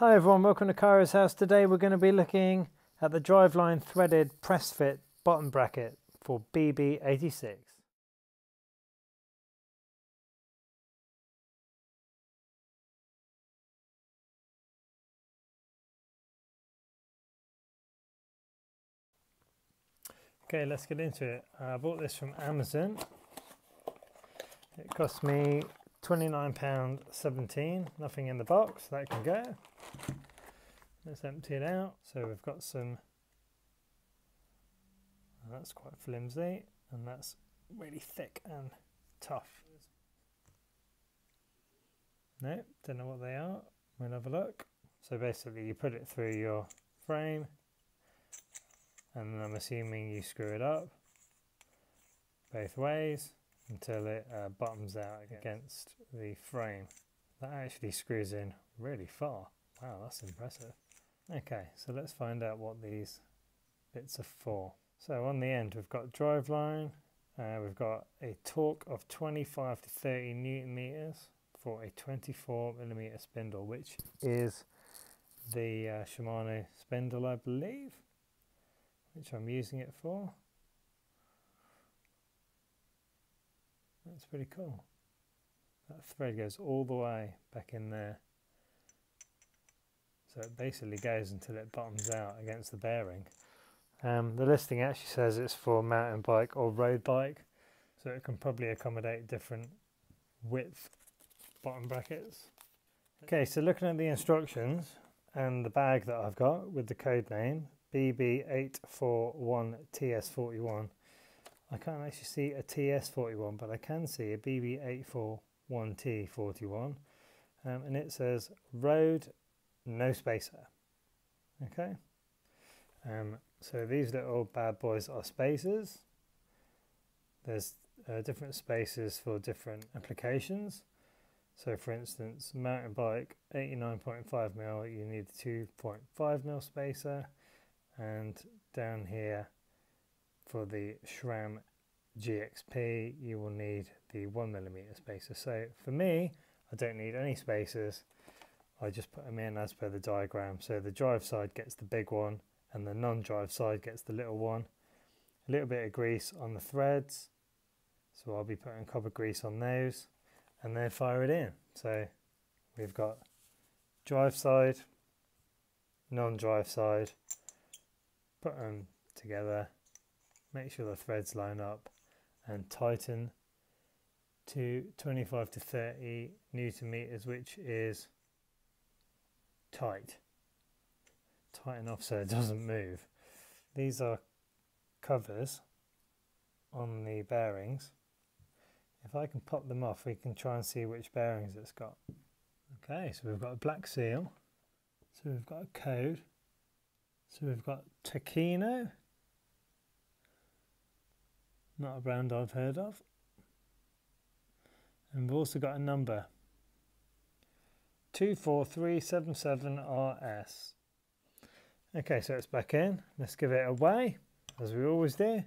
Hi everyone, welcome to Kyro's house. Today we're going to be looking at the driveline threaded press fit bottom bracket for BB86. Okay, let's get into it. Uh, I bought this from Amazon. It cost me £29.17, nothing in the box, that can go. Let's empty it out. So we've got some, that's quite flimsy, and that's really thick and tough. No, don't know what they are. We'll have a look. So basically you put it through your frame, and I'm assuming you screw it up both ways until it uh, bottoms out against the frame. That actually screws in really far. Wow, that's impressive. Okay, so let's find out what these bits are for. So on the end we've got Driveline, uh, we've got a torque of 25 to 30 newton meters for a 24 millimeter spindle, which is the uh, Shimano spindle, I believe, which I'm using it for. That's pretty cool. That thread goes all the way back in there. So it basically goes until it bottoms out against the bearing. Um, the listing actually says it's for mountain bike or road bike, so it can probably accommodate different width bottom brackets. Okay, so looking at the instructions and the bag that I've got with the code name BB841TS41, I can't actually see a TS41, but I can see a BB841T41, um, and it says road no spacer. Okay, um, so these little bad boys are spacers. There's uh, different spacers for different applications. So for instance, mountain bike 89.5 mil, you need 2.5 mil spacer, and down here for the SRAM GXP, you will need the one millimeter spacer. So for me, I don't need any spacers. I just put them in as per the diagram. So the drive side gets the big one and the non-drive side gets the little one. A little bit of grease on the threads. So I'll be putting copper grease on those and then fire it in. So we've got drive side, non-drive side, put them together make sure the threads line up and tighten to 25 to 30 newton meters which is tight. Tighten off so it doesn't move. These are covers on the bearings. If I can pop them off we can try and see which bearings it's got. Okay so we've got a black seal. So we've got a code. So we've got Takino. Not a brand I've heard of. And we've also got a number 24377RS. Okay, so it's back in. Let's give it away, as we always do.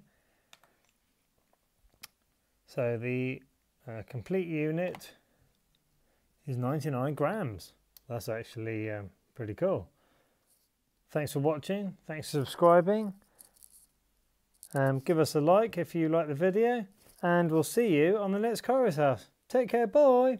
So the uh, complete unit is 99 grams. That's actually um, pretty cool. Thanks for watching. Thanks for subscribing. Um, give us a like if you like the video and we'll see you on the next Kyro's house. Take care, bye!